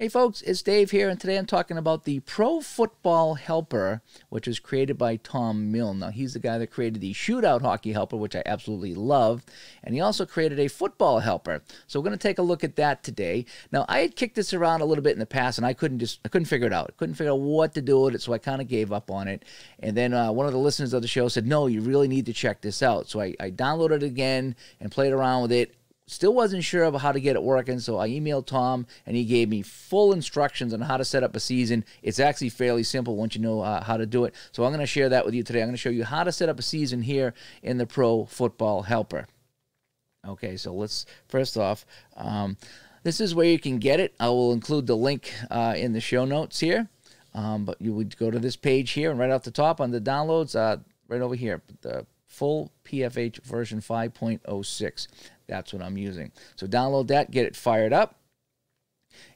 Hey folks, it's Dave here, and today I'm talking about the Pro Football Helper, which was created by Tom Milne. Now, he's the guy that created the Shootout Hockey Helper, which I absolutely love, and he also created a Football Helper. So we're going to take a look at that today. Now, I had kicked this around a little bit in the past, and I couldn't just I couldn't figure it out. I couldn't figure out what to do with it, so I kind of gave up on it. And then uh, one of the listeners of the show said, "No, you really need to check this out." So I, I downloaded it again and played around with it Still wasn't sure about how to get it working, so I emailed Tom and he gave me full instructions on how to set up a season. It's actually fairly simple once you know uh, how to do it. So I'm going to share that with you today. I'm going to show you how to set up a season here in the Pro Football Helper. Okay, so let's first off, um, this is where you can get it. I will include the link uh, in the show notes here. Um, but you would go to this page here and right off the top on the downloads, uh, right over here, the full PFH version 5.06. That's what I'm using. So download that, get it fired up.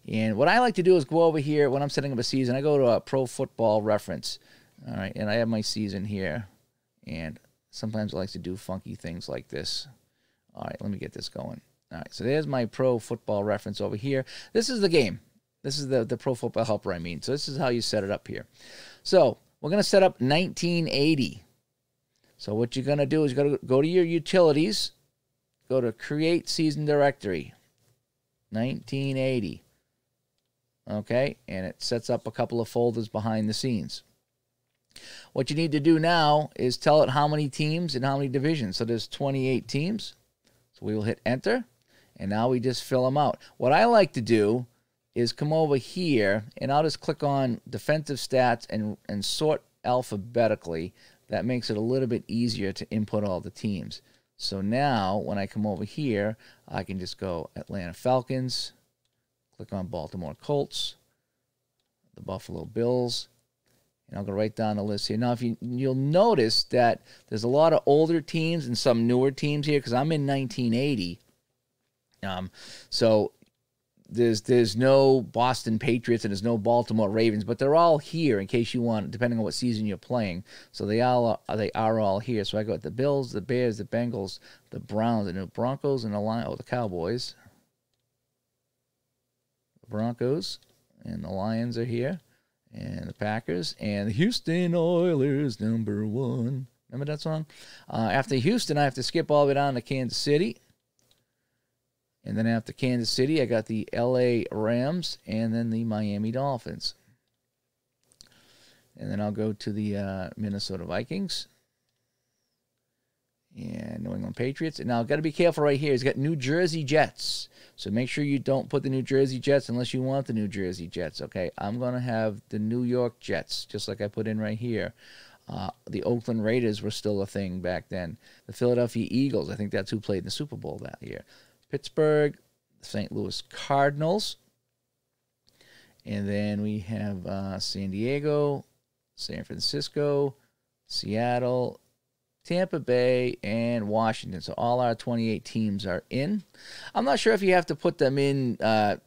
And what I like to do is go over here when I'm setting up a season. I go to a pro football reference. All right, and I have my season here. And sometimes I like to do funky things like this. All right, let me get this going. All right, so there's my pro football reference over here. This is the game. This is the, the pro football helper, I mean. So this is how you set it up here. So we're going to set up 1980. So what you're going to do is you're going to go to your utilities Go to Create Season Directory, 1980. Okay, and it sets up a couple of folders behind the scenes. What you need to do now is tell it how many teams and how many divisions. So there's 28 teams. So we will hit enter, and now we just fill them out. What I like to do is come over here, and I'll just click on defensive stats and, and sort alphabetically. That makes it a little bit easier to input all the teams. So now when I come over here, I can just go Atlanta Falcons, click on Baltimore Colts, the Buffalo Bills, and I'll go right down the list here. Now, if you you'll notice that there's a lot of older teams and some newer teams here because I'm in 1980. Um, so there's there's no Boston Patriots and there's no Baltimore Ravens, but they're all here in case you want, depending on what season you're playing. So they all are, they are all here. So I got the Bills, the Bears, the Bengals, the Browns, the New Broncos, and the Lions. Oh, the Cowboys, the Broncos, and the Lions are here, and the Packers, and the Houston Oilers, number one. Remember that song? Uh, after Houston, I have to skip all the way down to Kansas City. And then after Kansas City, I got the LA Rams and then the Miami Dolphins. And then I'll go to the uh, Minnesota Vikings and New England Patriots. And now I've got to be careful right here. He's got New Jersey Jets. So make sure you don't put the New Jersey Jets unless you want the New Jersey Jets. Okay, I'm going to have the New York Jets, just like I put in right here. Uh, the Oakland Raiders were still a thing back then. The Philadelphia Eagles, I think that's who played in the Super Bowl that year. Pittsburgh, St. Louis Cardinals. And then we have uh, San Diego, San Francisco, Seattle, Tampa Bay, and Washington. So all our 28 teams are in. I'm not sure if you have to put them in. Uh,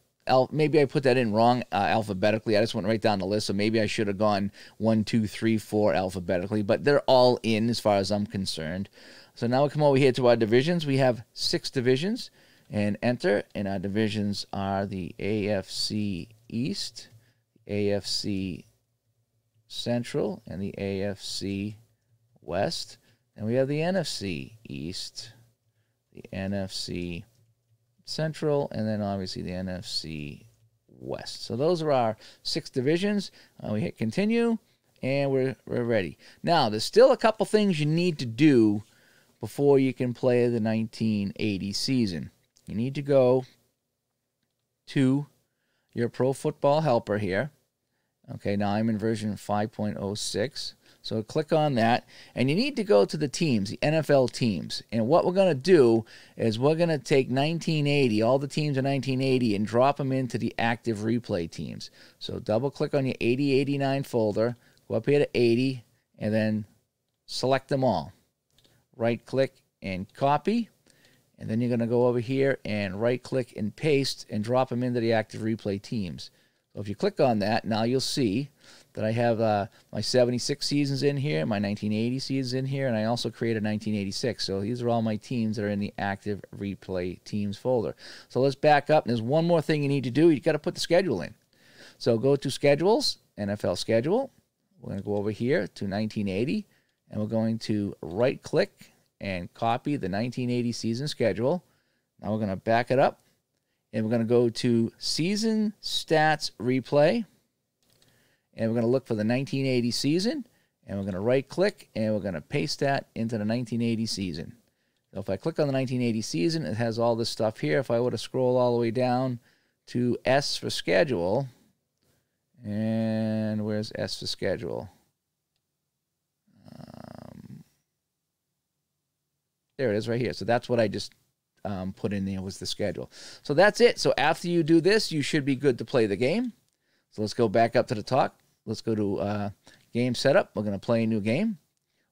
maybe I put that in wrong uh, alphabetically. I just went right down the list. So maybe I should have gone one, two, three, four alphabetically. But they're all in as far as I'm concerned. So now we come over here to our divisions. We have six divisions and enter. And our divisions are the AFC East, AFC Central, and the AFC West. And we have the NFC East, the NFC Central, and then obviously the NFC West. So those are our six divisions. Uh, we hit continue, and we're, we're ready. Now, there's still a couple things you need to do before you can play the 1980 season you need to go to your Pro Football Helper here. Okay, now I'm in version 5.06. So click on that, and you need to go to the teams, the NFL teams. And what we're going to do is we're going to take 1980, all the teams in 1980, and drop them into the active replay teams. So double click on your 8089 folder, go up here to 80, and then select them all. Right click and copy. And then you're going to go over here and right click and paste and drop them into the active replay teams. So if you click on that, now you'll see that I have uh, my 76 seasons in here, my 1980 seasons in here, and I also created 1986. So these are all my teams that are in the active replay teams folder. So let's back up. And there's one more thing you need to do. You've got to put the schedule in. So go to schedules, NFL schedule. We're going to go over here to 1980, and we're going to right click and copy the 1980 season schedule. Now we're going to back it up, and we're going to go to season stats replay, and we're going to look for the 1980 season, and we're going to right click, and we're going to paste that into the 1980 season. So if I click on the 1980 season, it has all this stuff here. If I were to scroll all the way down to S for schedule, and where's S for schedule? There it is right here. So that's what I just um, put in there was the schedule. So that's it. So after you do this, you should be good to play the game. So let's go back up to the top. Let's go to uh, game setup. We're going to play a new game.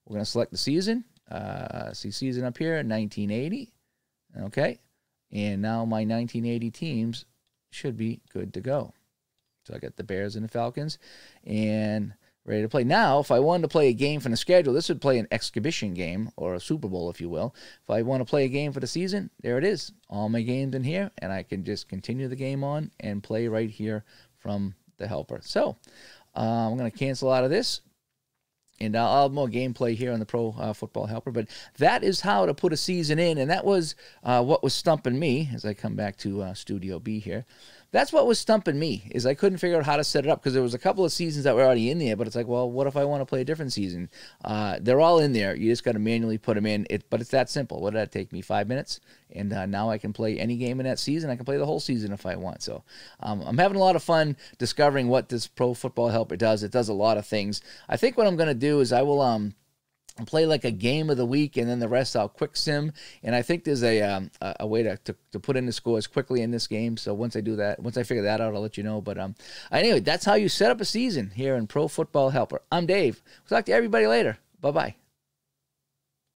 We're going to select the season. Uh, see season up here, 1980. Okay. And now my 1980 teams should be good to go. So I got the Bears and the Falcons and ready to play. Now, if I wanted to play a game from the schedule, this would play an exhibition game or a Super Bowl, if you will. If I want to play a game for the season, there it is. All my games in here, and I can just continue the game on and play right here from the helper. So uh, I'm going to cancel out of this and I'll have more gameplay here on the Pro uh, Football Helper. But that is how to put a season in, and that was uh, what was stumping me as I come back to uh, Studio B here that's what was stumping me is I couldn't figure out how to set it up because there was a couple of seasons that were already in there, but it's like, well, what if I want to play a different season? Uh, they're all in there. You just got to manually put them in. It, but it's that simple. What did that take me? Five minutes, and uh, now I can play any game in that season. I can play the whole season if I want. So um, I'm having a lot of fun discovering what this Pro Football Helper does. It does a lot of things. I think what I'm going to do is I will um play like a game of the week and then the rest I'll quick sim. And I think there's a um, a way to, to, to, put in the scores quickly in this game. So once I do that once I figure that out I'll let you know. But um anyway that's how you set up a season here in Pro Football Helper. I'm Dave. We'll talk to everybody later. Bye bye